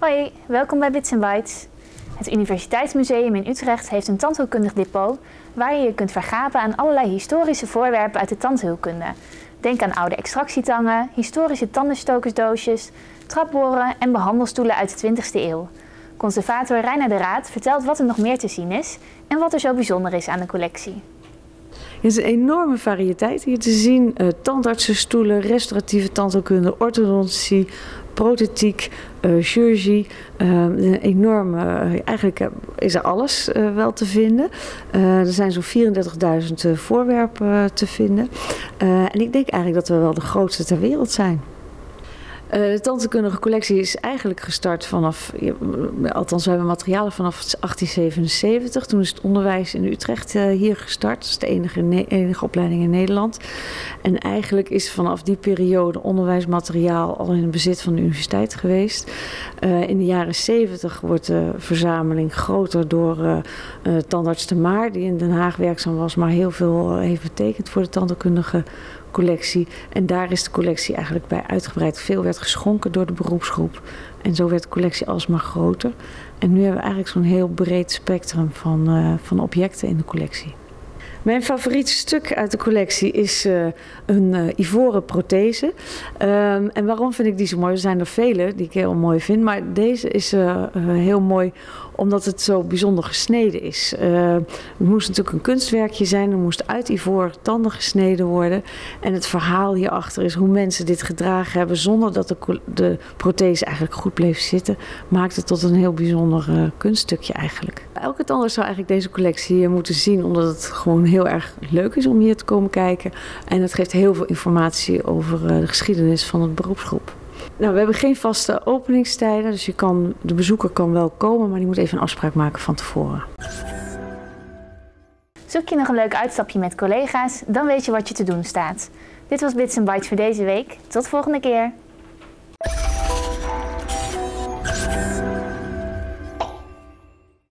Hoi, welkom bij Bits Bytes. Het Universiteitsmuseum in Utrecht heeft een tandheelkundig depot waar je je kunt vergapen aan allerlei historische voorwerpen uit de tandheelkunde. Denk aan oude extractietangen, historische tandenstokersdoosjes, trapboren en behandelstoelen uit de 20e eeuw. Conservator Reiner de Raad vertelt wat er nog meer te zien is en wat er zo bijzonder is aan de collectie. Er is een enorme variëteit hier te zien. Uh, tandartsenstoelen, restauratieve tandheelkunde, orthodontie, prothetiek, uh, chirurgie. Uh, een enorme, eigenlijk is er alles wel te vinden. er zijn zo'n 34.000 voorwerpen te vinden. en ik denk eigenlijk dat we wel de grootste ter wereld zijn. Uh, de tandheelkundige collectie is eigenlijk gestart vanaf, althans we hebben materialen vanaf 1877. Toen is het onderwijs in Utrecht uh, hier gestart. Dat is de enige, enige opleiding in Nederland. En eigenlijk is vanaf die periode onderwijsmateriaal al in het bezit van de universiteit geweest. In de jaren 70 wordt de verzameling groter door tandarts de Maar, die in Den Haag werkzaam was, maar heel veel heeft betekend voor de tandheelkundige collectie. En daar is de collectie eigenlijk bij uitgebreid. Veel werd geschonken door de beroepsgroep. En zo werd de collectie alsmaar groter. En nu hebben we eigenlijk zo'n heel breed spectrum van, uh, van objecten in de collectie. Mijn favoriete stuk uit de collectie is uh, een uh, ivoren prothese. Um, en waarom vind ik die zo mooi? Er zijn er vele die ik heel mooi vind. Maar deze is uh, heel mooi omdat het zo bijzonder gesneden is. het moest natuurlijk een kunstwerkje zijn. Er moest uit ivoren tanden gesneden worden. En het verhaal hierachter is hoe mensen dit gedragen hebben... zonder dat de, de prothese eigenlijk goed bleef zitten. Maakt het tot een heel bijzonder kunststukje eigenlijk. Elke tand zou eigenlijk deze collectie moeten zien... omdat het gewoon heel erg leuk is om hier te komen kijken. En het geeft heel veel informatie over de geschiedenis van het beroepsgroep. Nou, we hebben geen vaste openingstijden, dus je kan, de bezoeker kan wel komen, maar die moet even een afspraak maken van tevoren. Zoek je nog een leuk uitstapje met collega's, dan weet je wat je te doen staat. Dit was Bits Bytes voor deze week. Tot volgende keer.